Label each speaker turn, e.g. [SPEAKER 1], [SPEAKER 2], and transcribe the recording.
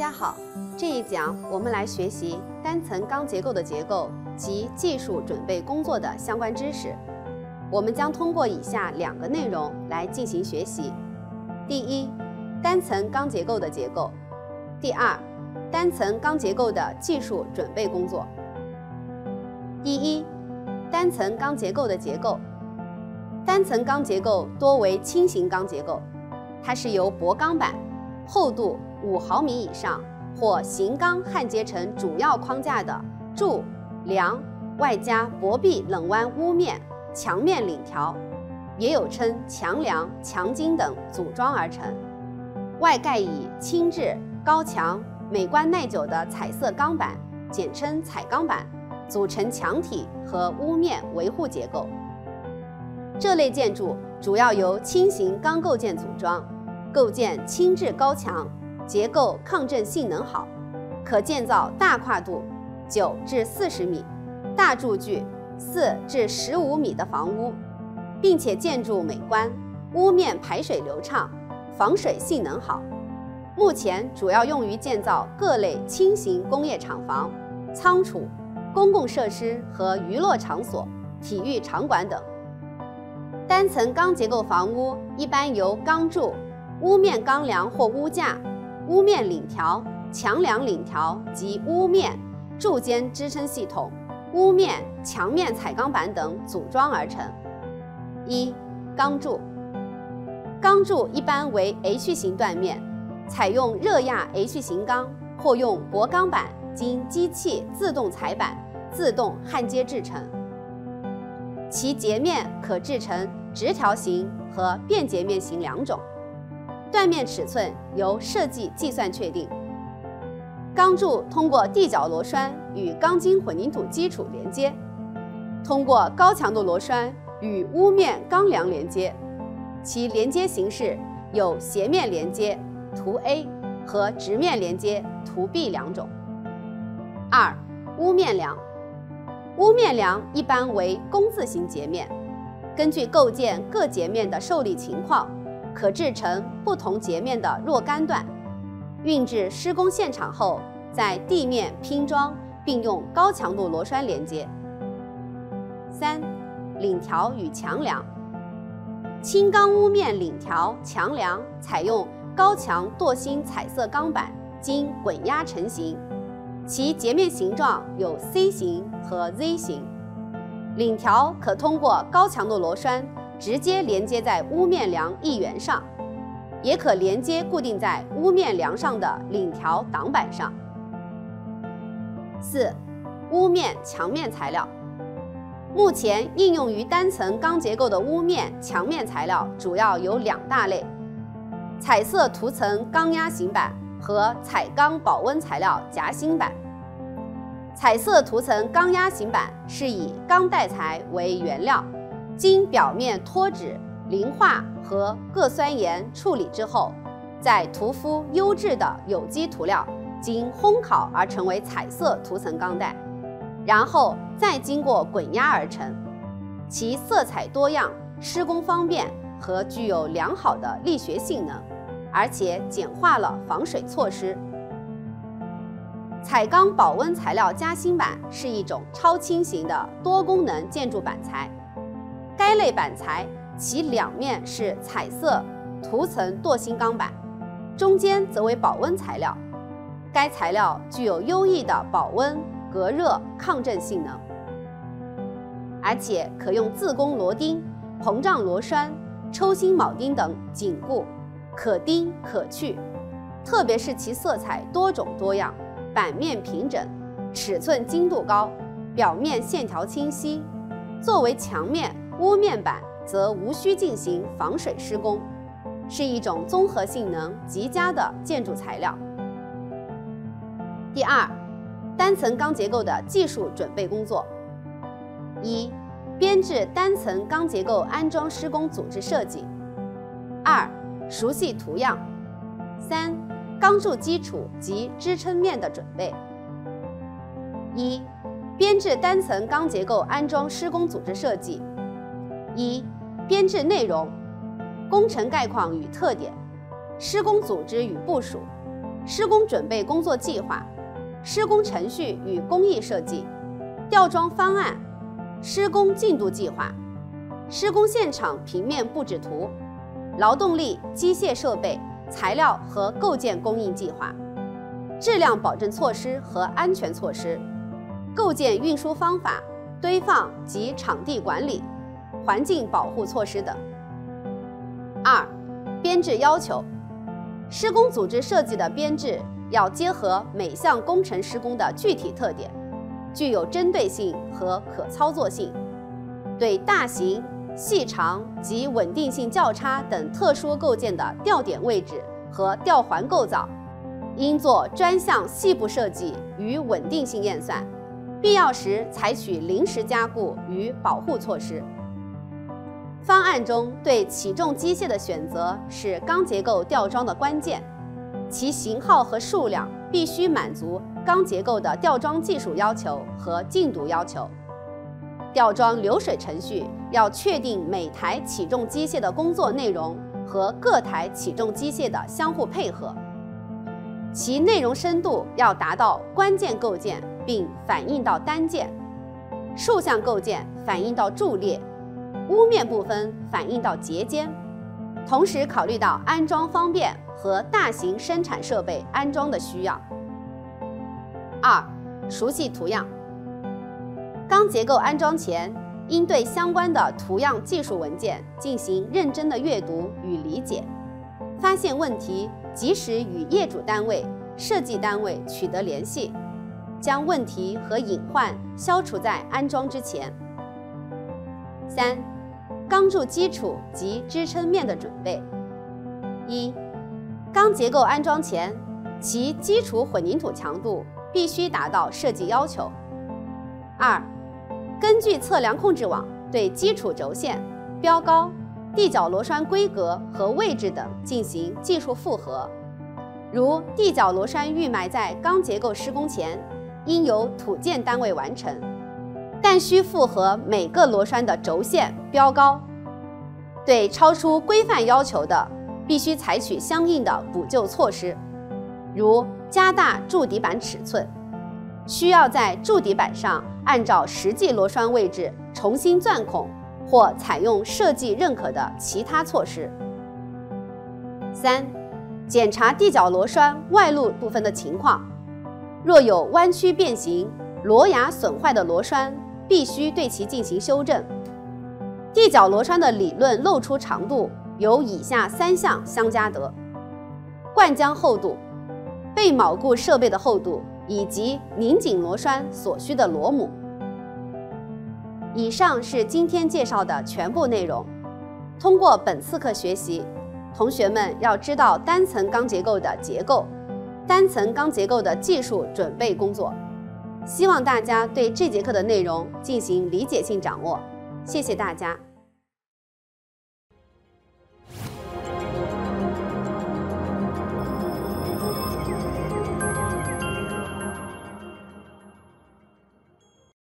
[SPEAKER 1] 大家好，这一讲我们来学习单层钢结构的结构及技术准备工作的相关知识。我们将通过以下两个内容来进行学习：第一，单层钢结构的结构；第二，单层钢结构的技术准备工作。第一，单层钢结构的结构。单层钢结构多为轻型钢结构，它是由薄钢板，厚度五毫米以上或型钢焊接成主要框架的柱、梁，外加薄壁冷弯屋面、墙面檩条，也有称墙梁、墙筋等组装而成，外盖以轻质、高强、美观耐久的彩色钢板，简称彩钢板，组成墙体和屋面维护结构。这类建筑主要由轻型钢构件组装，构件轻质高强，结构抗震性能好，可建造大跨度九至四十米、大柱距四至十五米的房屋，并且建筑美观，屋面排水流畅，防水性能好。目前主要用于建造各类轻型工业厂房、仓储、公共设施和娱乐场所、体育场馆等。单层钢结构房屋一般由钢柱、屋面钢梁或屋架、屋面檩条、墙梁檩条及屋面柱间支撑系统、屋面墙面彩钢板等组装而成。一、钢柱。钢柱一般为 H 型断面，采用热轧 H 型钢或用薄钢板经机器自动裁板、自动焊接制成。其截面可制成。直条形和便截面形两种，断面尺寸由设计计算确定。钢柱通过地脚螺栓与钢筋混凝土基础连接，通过高强度螺栓与屋面钢梁连接，其连接形式有斜面连接图 A 和直面连接图 B 两种。二、屋面梁，屋面梁一般为工字形截面。根据构件各截面的受力情况，可制成不同截面的若干段，运至施工现场后，在地面拼装，并用高强度螺栓连接。三、檩条与墙梁。轻钢屋面檩条、墙梁采用高强镀锌彩色钢板，经滚压成型，其截面形状有 C 型和 Z 型。檩条可通过高强度螺栓直接连接在屋面梁翼缘上，也可连接固定在屋面梁上的檩条挡板上。四、屋面墙面材料。目前应用于单层钢结构的屋面墙面材料主要有两大类：彩色涂层钢压型板和彩钢保温材料夹心板。彩色涂层钢压型板是以钢带材为原料，经表面脱脂、磷化和铬酸盐处理之后，再涂敷优质的有机涂料，经烘烤而成为彩色涂层钢带，然后再经过滚压而成。其色彩多样、施工方便和具有良好的力学性能，而且简化了防水措施。彩钢保温材料夹心板是一种超轻型的多功能建筑板材。该类板材其两面是彩色涂层镀锌钢板，中间则为保温材料。该材料具有优异的保温、隔热、抗震性能，而且可用自攻螺钉、膨胀螺栓、抽芯铆钉等紧固，可钉可去。特别是其色彩多种多样。板面平整，尺寸精度高，表面线条清晰。作为墙面、屋面板，则无需进行防水施工，是一种综合性能极佳的建筑材料。第二，单层钢结构的技术准备工作：一、编制单层钢结构安装施工组织设计；二、熟悉图样；三。钢柱基础及支撑面的准备。一、编制单层钢结构安装施工组织设计。一、编制内容：工程概况与特点，施工组织与部署，施工准备工作计划、施工程序与工艺设计、吊装方案、施工进度计划、施工现场平面布置图、劳动力、机械设备、材料和构件供应计划、质量保证措施和安全措施、构件运输方法、堆放及场地管理、环境保护措施等。二、编制要求。施工组织设计的编制要结合每项工程施工的具体特点，具有针对性和可操作性。对大型、细长及稳定性较差等特殊构件的吊点位置和吊环构造，应做专项细部设计与稳定性验算，必要时采取临时加固与保护措施。方案中对起重机械的选择是钢结构吊装的关键，其型号和数量必须满足钢结构的吊装技术要求和进度要求。吊装流水程序要确定每台起重机械的工作内容和各台起重机械的相互配合，其内容深度要达到关键构件并反映到单件，竖向构件反映到柱列。屋面部分反映到节间，同时考虑到安装方便和大型生产设备安装的需要。二、熟悉图样。钢结构安装前，应对相关的图样技术文件进行认真的阅读与理解，发现问题及时与业主单位、设计单位取得联系，将问题和隐患消除在安装之前。三。钢柱基础及支撑面的准备：一、钢结构安装前，其基础混凝土强度必须达到设计要求。二、根据测量控制网对基础轴线、标高、地脚螺栓规格和位置等进行技术复核。如地脚螺栓预埋在钢结构施工前，应由土建单位完成。但需符合每个螺栓的轴线标高，对超出规范要求的，必须采取相应的补救措施，如加大柱底板尺寸，需要在柱底板上按照实际螺栓位置重新钻孔，或采用设计认可的其他措施。三、检查地脚螺栓外露部分的情况，若有弯曲变形、螺牙损坏的螺栓。必须对其进行修正。地脚螺栓的理论露出长度有以下三项相加得：灌浆厚度、被铆固设备的厚度以及拧紧螺栓所需的螺母。以上是今天介绍的全部内容。通过本次课学习，同学们要知道单层钢结构的结构、单层钢结构的技术准备工作。希望大家对这节课的内容进行理解性掌握，谢谢大家。